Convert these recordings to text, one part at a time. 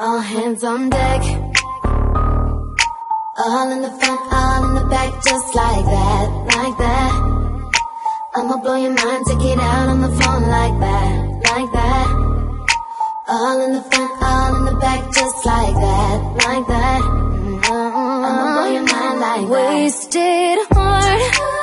All hands on deck. All in the front, all in the back, just like that, like that. I'ma blow your mind, take it out on the floor like that, like that. All in the front, all in the back, just like that, like that. Mm-hmm. I'ma blow your mind like that. Wasted heart.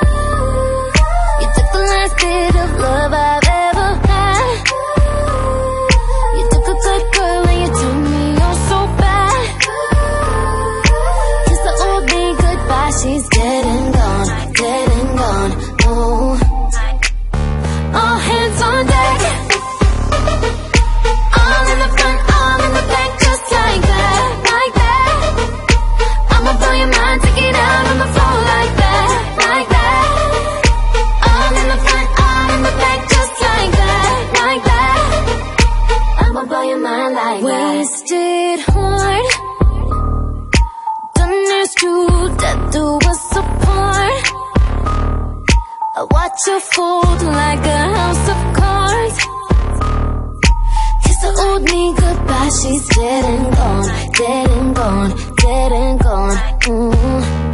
Do us apart. I watch you fold like a house of cards. Kiss the old me goodbye, she's dead and gone, dead and gone, dead and gone. Mm.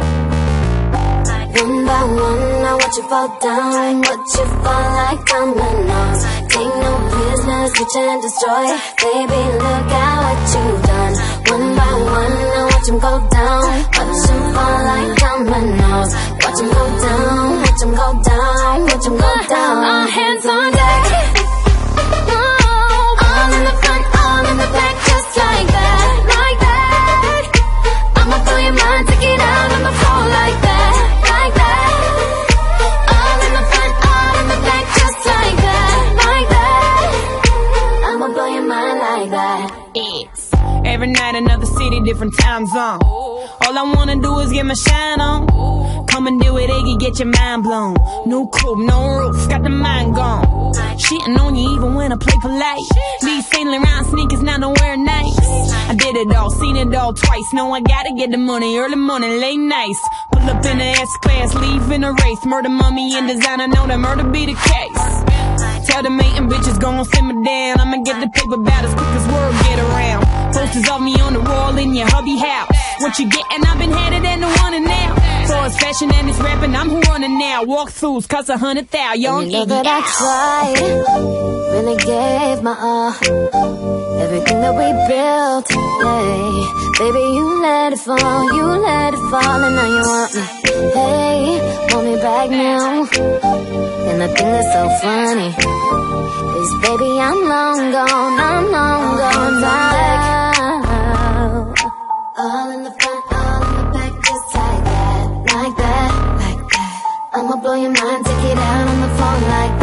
One by one, I watch you fall down, watch you fall like dominoes. Take no prisoners, switch and destroy. Baby, look at what you've done. One by one, I watch them go down, watch them fall like dominoes. Watch them go down, watch them go down, watch them go down. All hands on different time zone. All I wanna do is get my shine on. Come and do it, Iggy, get your mind blown. No coupe, no roof, got the mind gone. Shitting on you even when I play polite. These Saint Laurent sneakers now don't wear nice. I did it all, seen it all twice. No, I gotta get the money, early morning, late nights. Pull up in the S class, leave in a race. Murder, mummy, and designer, know that murder be the case. Tell the mating bitches gon' simmer down. I'ma get the paper about as quick as word get around. Posters of me on the wall in your hubby house. What you gettin'? I've been headed and the one and now. For it's fashion and it's rapping, I'm who running now. Walkthroughs cost a hundred thou, young You know that I tried, really gave my all. Everything that we built, yeah. Baby, you let it fall, you let it fall, and now you want me. Hey, want me back now? And the thing that's so funny is, baby, I'm long gone, I'm long gone now. All in the front, all in the back, just like that, like that, like that. I'ma blow your mind, take it out on the phone like that,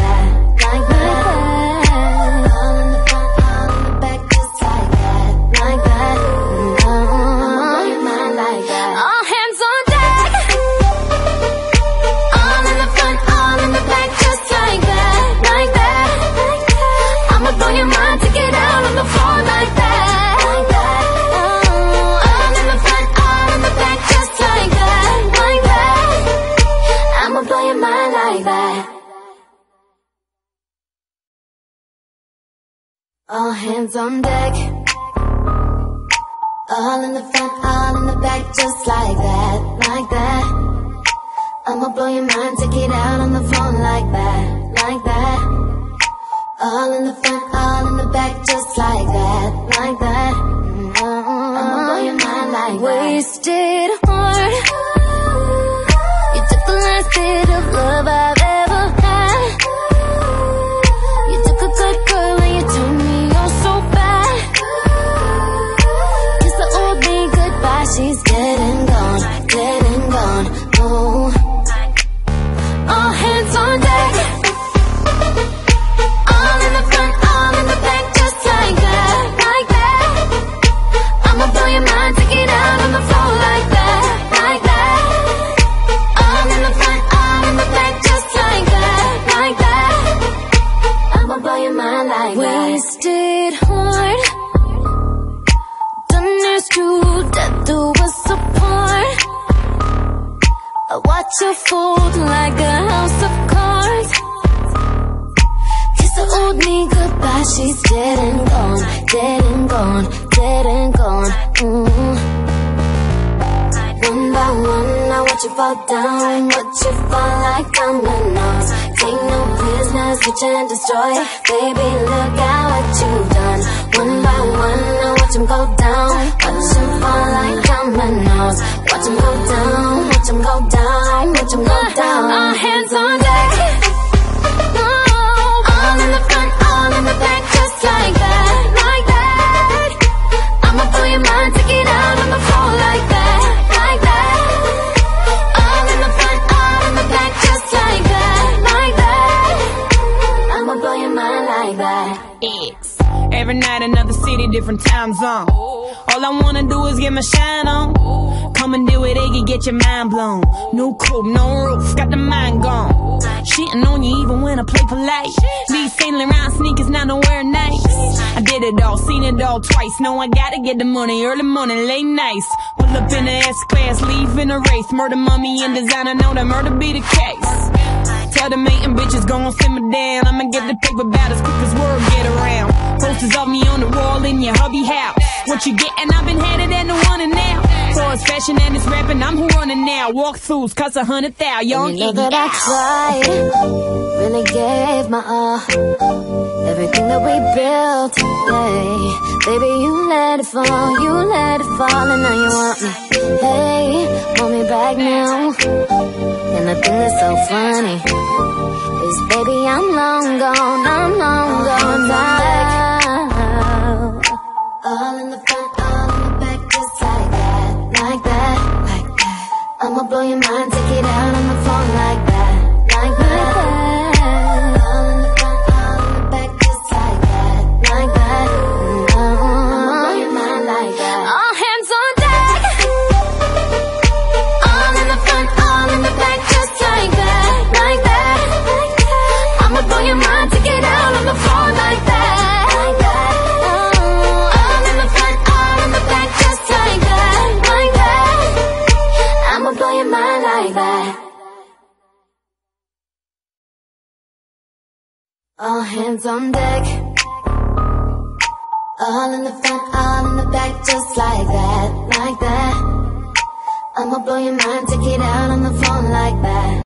All hands on deck. All in the front, all in the back, just like that, like that. I'ma blow your mind, take it out on the phone like that, like that. All in the front, all in the back, just like that, like that. Mm-hmm. I'ma blow your mind like that. Wasted To that do us apart. I watch you fold like a house of cards. Kiss the old me goodbye, she's dead and gone, dead and gone, dead and gone. Mm. One by one, I watch you fall down, watch you fall like dominoes. Take no prisoners, switch and destroy. Baby, look at what you've done. One by one, watch them go down, watch them fall like dominoes. Watch them go down, watch them go down, watch them go down. All hands on Every night another city, different time zone. All I wanna do is get my shine on. Come and deal with Iggy, get your mind blown. No coupe, no roof, got the mind gone. Shitting on you even when I play polite. These Saint Laurent sneakers, not nowhere nice. I did it all, seen it all twice. No, I gotta get the money, early morning, late nights. Pull up in the S class, leave in a race. Murder, mummy, and designer, know that murder be the case. Tell the mating bitches gon' simmer down. I'ma get the paper about as quick as word get around. Posters of me on the wall in your hubby house. What you gettin'? I've been headed and the one and now. So it's fashion and it's rapping, I'm who running now. Walkthroughs cost a hundred thou, young You know that I tried, really gave my all. Everything that we built, yeah. Baby, you let it fall, you let it fall, and now you want me. Hey, want me back now. And the thing that's so funny is, baby, I'm long gone, I'ma blow All hands on deck. All in the front, all in the back, just like that, like that. I'ma blow your mind, take it out on the phone like that.